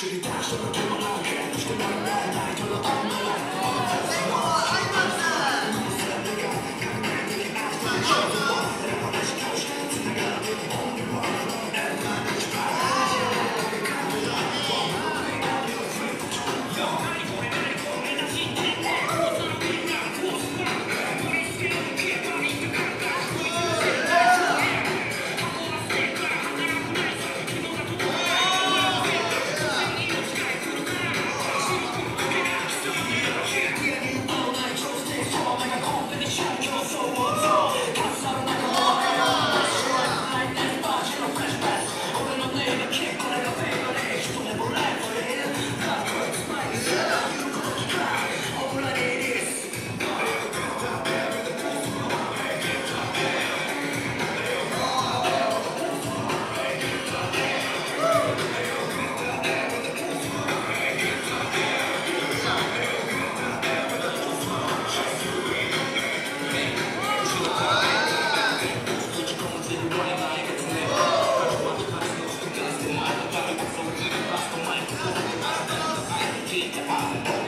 知りたい。その手もなけしてならないバイトの high.